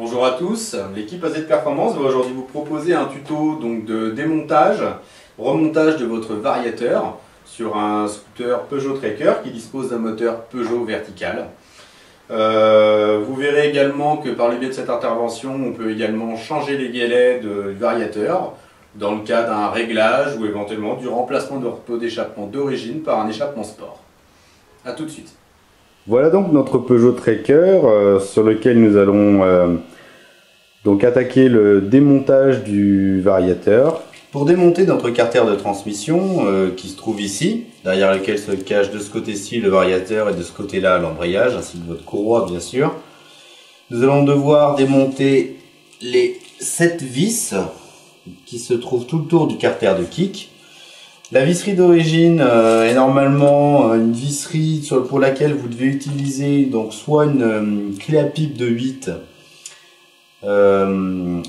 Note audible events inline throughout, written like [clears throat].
Bonjour à tous, l'équipe AZ Performance va aujourd'hui vous proposer un tuto de démontage, remontage de votre variateur sur un scooter Peugeot Tracker qui dispose d'un moteur Peugeot vertical. Euh, vous verrez également que par le biais de cette intervention, on peut également changer les galets du variateur dans le cas d'un réglage ou éventuellement du remplacement de repos d'échappement d'origine par un échappement sport. A tout de suite. Voilà donc notre Peugeot Tracker euh, sur lequel nous allons euh, donc attaquer le démontage du variateur. Pour démonter notre carter de transmission euh, qui se trouve ici, derrière lequel se cache de ce côté-ci le variateur et de ce côté-là l'embrayage, ainsi que votre courroie bien sûr, nous allons devoir démonter les 7 vis qui se trouvent tout le tour du carter de kick la visserie d'origine euh, est normalement euh, une visserie pour laquelle vous devez utiliser donc soit une euh, clé à pipe de 8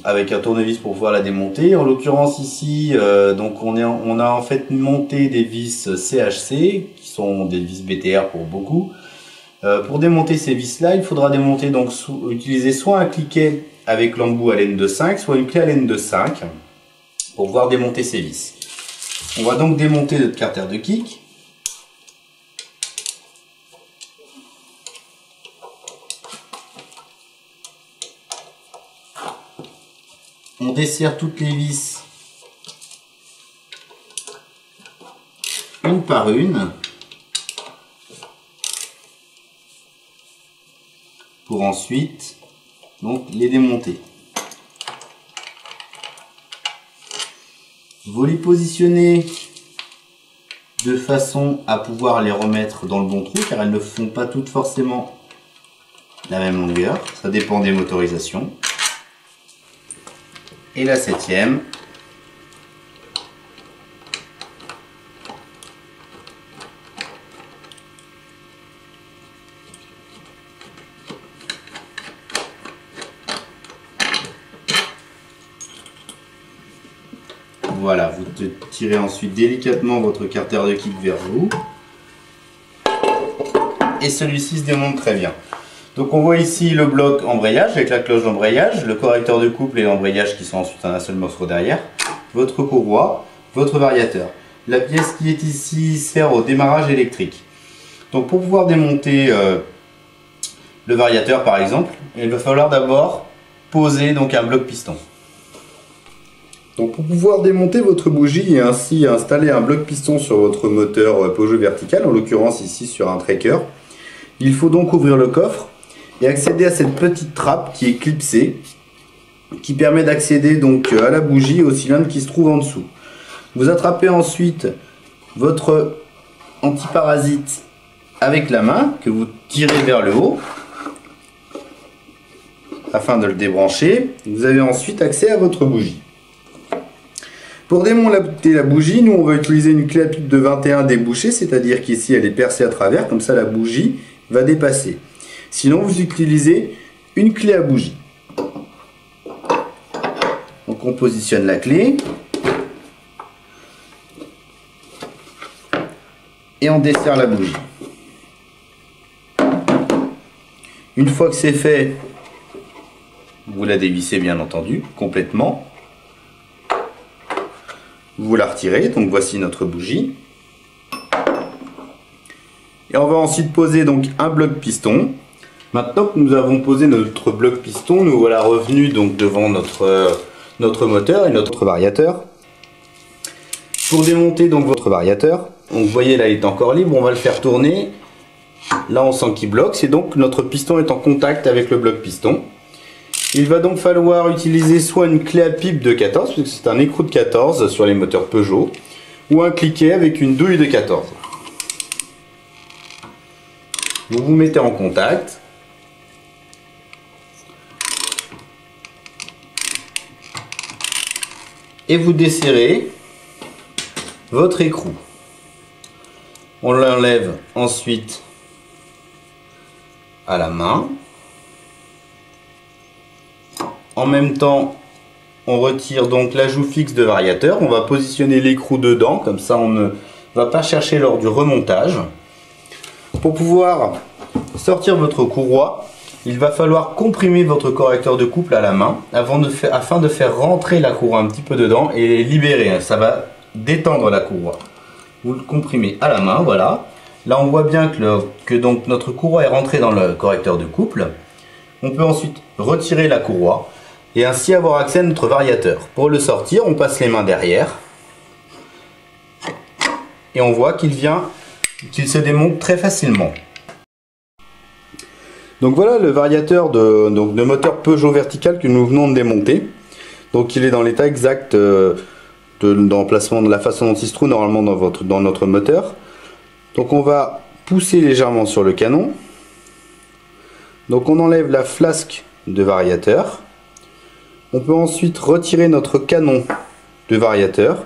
avec un tournevis pour pouvoir la démonter. En l'occurrence ici, donc on, est, on a en fait monté des vis CHC qui sont des vis BTR pour beaucoup. pour démonter ces vis là, il faudra démonter donc utiliser soit un cliquet avec l'embout à laine de 5, soit une clé à laine de 5 pour pouvoir démonter ces vis. On va donc démonter notre carter de kick. On dessert toutes les vis une par une pour ensuite donc les démonter. Vous les positionnez de façon à pouvoir les remettre dans le bon trou car elles ne font pas toutes forcément la même longueur. Ça dépend des motorisations. Et la septième, Voilà, vous tirez ensuite délicatement votre carter de kick vers vous. Et celui-ci se démonte très bien. Donc on voit ici le bloc embrayage avec la cloche d'embrayage, le correcteur de couple et l'embrayage qui sont ensuite un seul morceau derrière, votre courroie, votre variateur. La pièce qui est ici sert au démarrage électrique. Donc pour pouvoir démonter euh, le variateur par exemple, il va falloir d'abord poser donc un bloc piston. Pour pouvoir démonter votre bougie et ainsi installer un bloc piston sur votre moteur euh, Peugeot vertical, en l'occurrence ici sur un tracker, il faut donc ouvrir le coffre et accéder à cette petite trappe qui est clipsée, qui permet d'accéder donc euh, à la bougie et au cylindre qui se trouve en dessous. Vous attrapez ensuite votre antiparasite avec la main que vous tirez vers le haut afin de le débrancher. Vous avez ensuite accès à votre bougie. Pour démonter la bougie, nous on va utiliser une clé à pipe de 21 débouchée, c'est-à-dire qu'ici elle est percée à travers, comme ça la bougie va dépasser. Sinon vous utilisez une clé à bougie. Donc on positionne la clé. Et on dessert la bougie. Une fois que c'est fait, vous la dévissez bien entendu complètement vous la retirez, donc voici notre bougie. Et on va ensuite poser donc un bloc piston. Maintenant que nous avons posé notre bloc piston, nous voilà revenus donc devant notre, notre moteur et notre variateur. Pour démonter donc votre variateur, vous voyez là il est encore libre, on va le faire tourner. Là on sent qu'il bloque, c'est donc notre piston est en contact avec le bloc piston. Il va donc falloir utiliser soit une clé à pipe de 14, puisque c'est un écrou de 14 sur les moteurs Peugeot, ou un cliquet avec une douille de 14. Vous vous mettez en contact. Et vous desserrez votre écrou. On l'enlève ensuite à la main. En même temps, on retire donc l'ajout fixe de variateur. On va positionner l'écrou dedans, comme ça on ne va pas chercher lors du remontage. Pour pouvoir sortir votre courroie, il va falloir comprimer votre correcteur de couple à la main afin de faire rentrer la courroie un petit peu dedans et libérer. Ça va détendre la courroie. Vous le comprimez à la main, voilà. Là, on voit bien que, donc notre courroie est rentrée dans le correcteur de couple. On peut ensuite retirer la courroie et ainsi avoir accès à notre variateur. Pour le sortir, on passe les mains derrière et on voit qu'il vient, qu'il se démonte très facilement. Donc voilà le variateur de, donc, de moteur Peugeot vertical que nous venons de démonter. Donc il est dans l'état exact euh, d'emplacement de, la façon dont il se trouve normalement dans, votre, dans notre moteur. Donc on va pousser légèrement sur le canon. Donc on enlève la flasque de variateur. On peut ensuite retirer notre canon de variateur.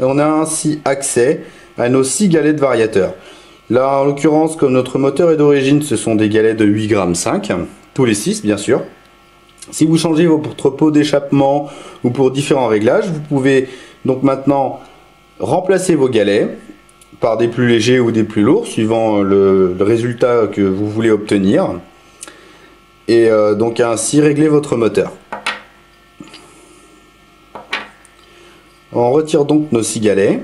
Et on a ainsi accès à nos 6 galets de variateur. Là, en l'occurrence, comme notre moteur est d'origine, ce sont des galets de 8 grammes 5, tous les 6 bien sûr. Si vous changez votre pot d'échappement ou pour différents réglages, vous pouvez donc maintenant remplacer vos galets par des plus légers ou des plus lourds, suivant le, résultat que vous voulez obtenir. Et euh, donc ainsi régler votre moteur. On retire donc nos 6 galets.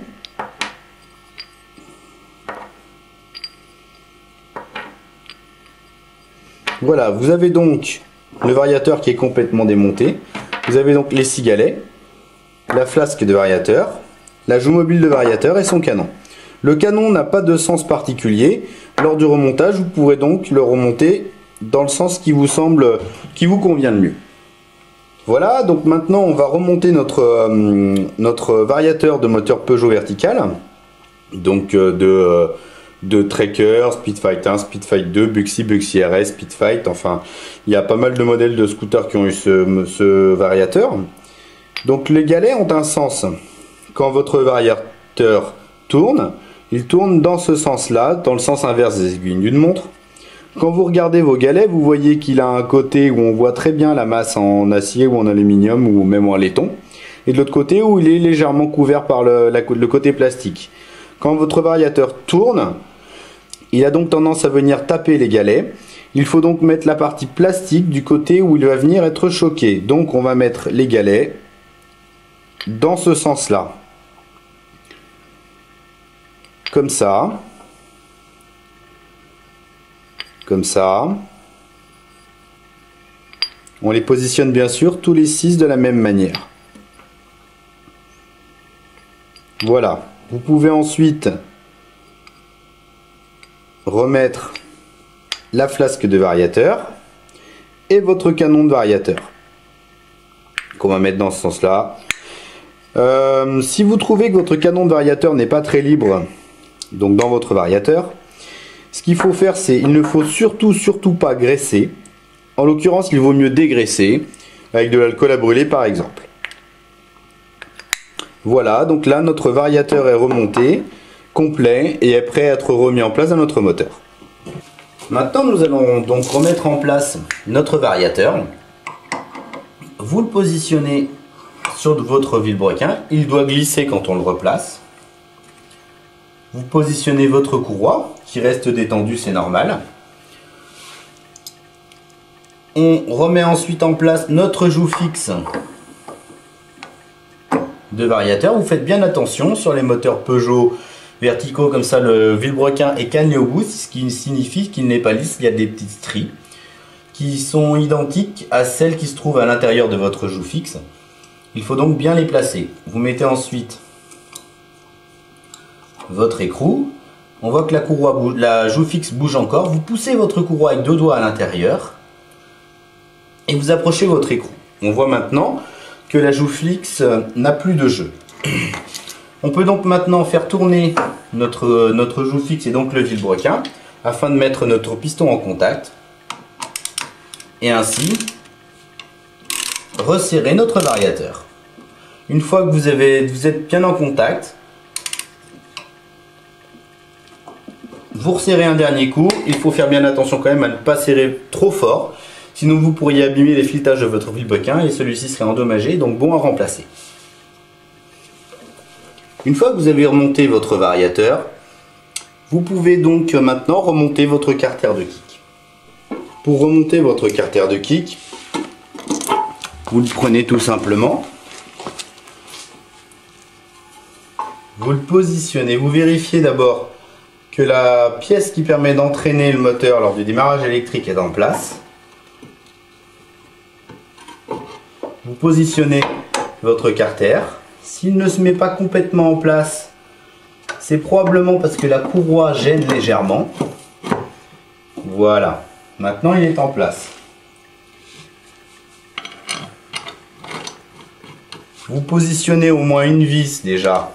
Voilà, vous avez donc le variateur qui est complètement démonté. Vous avez donc les six galets, la flasque de variateur, la joue mobile de variateur et son canon. Le canon n'a pas de sens particulier. Lors du remontage, vous pourrez donc le remonter dans le sens qui vous semble, qui vous convient le mieux. Voilà, donc maintenant on va remonter notre, euh, variateur de moteur Peugeot vertical. Donc euh, de euh, de Tracker, Speedfight 1, Speedfight 2, Buxy, Buxy RS, Speedfight, enfin, il y a pas mal de modèles de scooters qui ont eu ce, variateur. Donc les galets ont un sens. Quand votre variateur tourne, il tourne dans ce sens-là, dans le sens inverse des aiguilles d'une montre. Quand vous regardez vos galets, vous voyez qu'il a un côté où on voit très bien la masse en acier ou en aluminium ou même en laiton. Et de l'autre côté où il est légèrement couvert par le côté plastique. Quand votre variateur tourne, il a donc tendance à venir taper les galets. Il faut donc mettre la partie plastique du côté où il va venir être choqué. Donc on va mettre les galets dans ce sens-là. Comme ça. Comme ça. On les positionne bien sûr tous les six de la même manière. Voilà. Vous pouvez ensuite remettre la flasque de variateur et votre canon de variateur qu'on va mettre dans ce sens là euh, si vous trouvez que votre canon de variateur n'est pas très libre donc dans votre variateur ce qu'il faut faire c'est il ne faut surtout surtout pas graisser en l'occurrence il vaut mieux dégraisser avec de l'alcool à brûler par exemple voilà donc là notre variateur est remonté complet et est prêt à être remis en place dans notre moteur. Maintenant, nous allons donc remettre en place notre variateur. Vous le positionnez sur votre vilebrequin. Il doit glisser quand on le replace. Vous positionnez votre courroie qui reste détendue, c'est normal. On remet ensuite en place notre joue fixe de variateur. Vous faites bien attention sur les moteurs Peugeot verticaux comme ça, le vilebrequin est cannelé au bout, ce qui signifie qu'il n'est pas lisse, il y a des petites stries qui sont identiques à celles qui se trouvent à l'intérieur de votre joue fixe. Il faut donc bien les placer. Vous mettez ensuite votre écrou. On voit que la, joue fixe bouge encore. Vous poussez votre courroie avec deux doigts à l'intérieur et vous approchez votre écrou. On voit maintenant que la joue fixe n'a plus de jeu. [clears throat] On peut donc maintenant faire tourner notre, notre joue fixe et donc le vilebrequin afin de mettre notre piston en contact et ainsi resserrer notre variateur. Une fois que vous êtes bien en contact, vous resserrez un dernier coup. Il faut faire bien attention quand même à ne pas serrer trop fort, sinon vous pourriez abîmer les filetages de votre vilebrequin et celui-ci serait endommagé, donc bon à remplacer. Une fois que vous avez remonté votre variateur, vous pouvez donc maintenant remonter votre carter de kick. Pour remonter votre carter de kick, vous le prenez tout simplement. Vous le positionnez, vous vérifiez d'abord que la pièce qui permet d'entraîner le moteur lors du démarrage électrique est en place. Vous positionnez votre carter. S'il ne se met pas complètement en place, c'est probablement parce que la courroie gêne légèrement. Voilà, maintenant il est en place. Vous positionnez au moins une vis déjà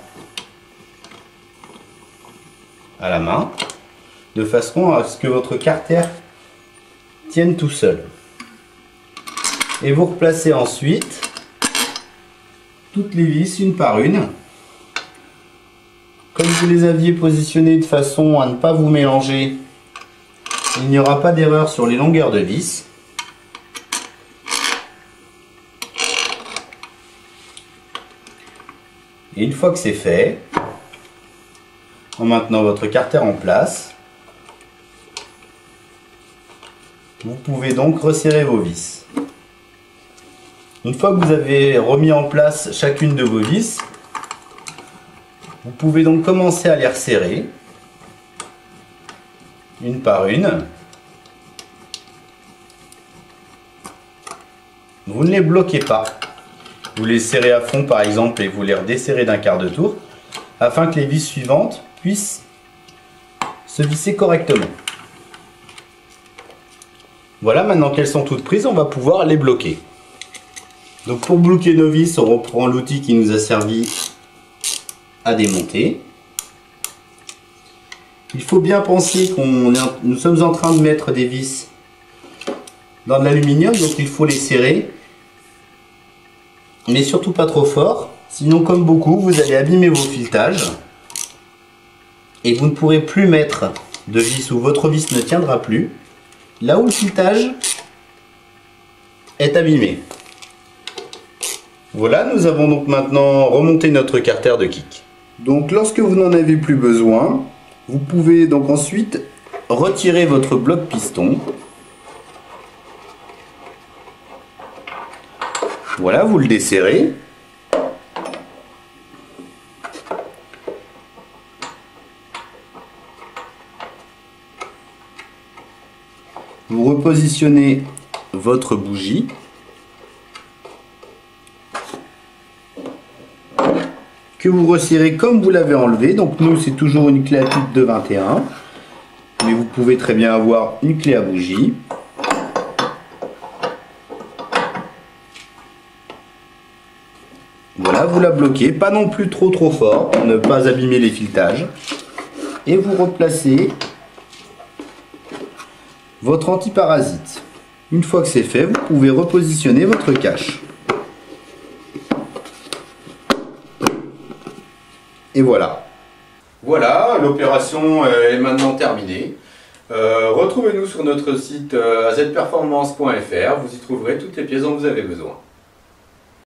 à la main, de façon à ce que votre carter tienne tout seul. Et vous replacez ensuite toutes les vis une par une. Comme vous les aviez positionnées de façon à ne pas vous mélanger, il n'y aura pas d'erreur sur les longueurs de vis. Et une fois que c'est fait, en maintenant votre carter en place, vous pouvez donc resserrer vos vis. Une fois que vous avez remis en place chacune de vos vis, vous pouvez donc commencer à les resserrer, une par une. Vous ne les bloquez pas. Vous les serrez à fond par exemple et vous les redesserrez d'un quart de tour afin que les vis suivantes puissent se visser correctement. Voilà, maintenant qu'elles sont toutes prises, on va pouvoir les bloquer. Donc pour bloquer nos vis, on reprend l'outil qui nous a servi à démonter. Il faut bien penser qu'on nous sommes en train de mettre des vis dans de l'aluminium, donc il faut les serrer, mais surtout pas trop fort, sinon comme beaucoup, vous allez abîmer vos filetages et vous ne pourrez plus mettre de vis ou votre vis ne tiendra plus là où le filetage est abîmé. Voilà, nous avons donc maintenant remonté notre carter de kick. Donc lorsque vous n'en avez plus besoin, vous pouvez donc ensuite retirer votre bloc piston. Voilà, vous le desserrez. Vous repositionnez votre bougie. Que vous resserrez comme vous l'avez enlevé. Donc nous c'est toujours une clé à pipe de 21. Mais vous pouvez très bien avoir une clé à bougie. Voilà, vous la bloquez, pas non plus trop trop fort pour ne pas abîmer les filetages. Et vous replacez votre antiparasite. Une fois que c'est fait, vous pouvez repositionner votre cache. Et voilà. Voilà, l'opération euh, est maintenant terminée. Euh, retrouvez-nous sur notre site euh, azperformance.fr, vous y trouverez toutes les pièces dont vous avez besoin.